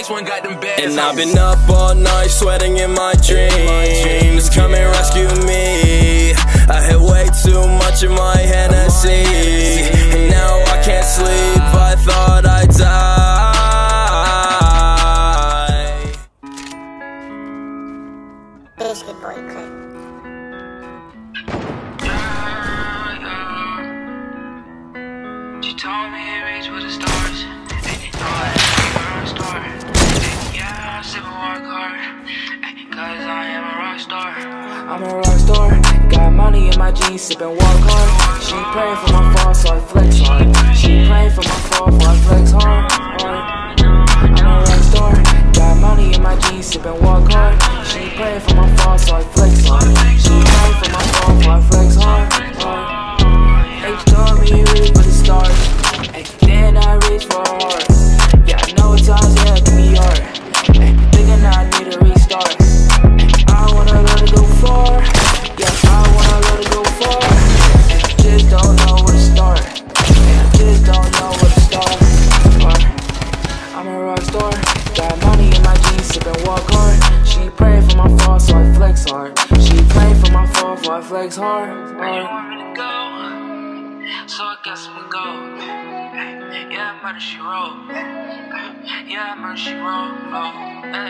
And I've been up all night, sweating in my dreams. Come and rescue me. I had way too much in my Hennessy. And now I can't sleep, I thought I'd die. Biscuit boy clip. She told me it reach with the stars. Ay, Cause I am a rock star. I'm a rock star, got money in my jeans, sippin' walk hard. She praying for my fall, so I flex hard. She praying for my fall, so I flex hard. I'm a rock star, got money in my jeans, sippin' walk hard. She praying for my fall, so I flex hard. She praying for my fall, so I flex hard. hard. H told me reach for the stars, and then I reach for a. Got money in my jeans, sippin' walk hard. She praying for my fall, so I flex hard. She praying for my fall, so I flex hard. You hard. want me to go? So I guess we go. Yeah, murder she roll. Yeah, murder she roll. Oh.